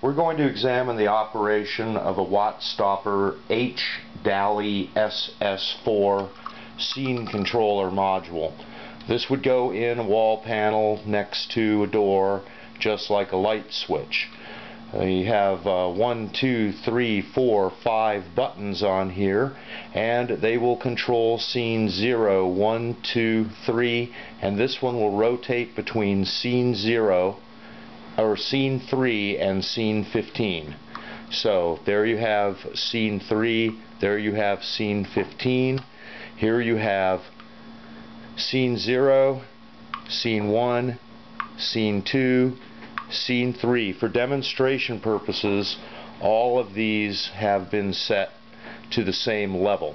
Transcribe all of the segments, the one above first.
We're going to examine the operation of a Wattstopper H Dali SS4 scene controller module. This would go in a wall panel next to a door just like a light switch. You have uh, one, two, three, four, five buttons on here and they will control scene 0, 1, 2, 3 and this one will rotate between scene 0 or scene 3 and scene 15. So there you have scene 3, there you have scene 15. Here you have scene 0, scene 1, scene 2, scene 3. For demonstration purposes, all of these have been set to the same level.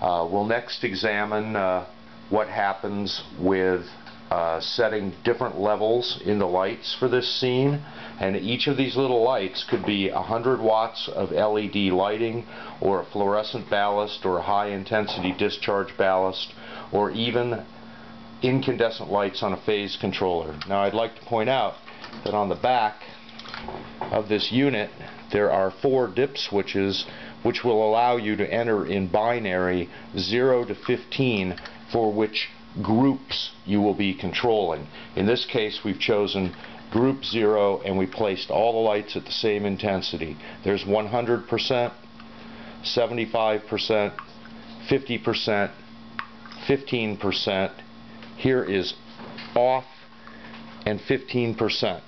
Uh, we'll next examine uh, what happens with uh, setting different levels in the lights for this scene and each of these little lights could be 100 watts of LED lighting or a fluorescent ballast or a high intensity discharge ballast or even incandescent lights on a phase controller. Now I'd like to point out that on the back of this unit there are four dip switches which will allow you to enter in binary 0 to 15 for which groups you will be controlling. In this case we've chosen group 0 and we placed all the lights at the same intensity. There's 100%, 75%, 50%, 15%. Here is off and 15%.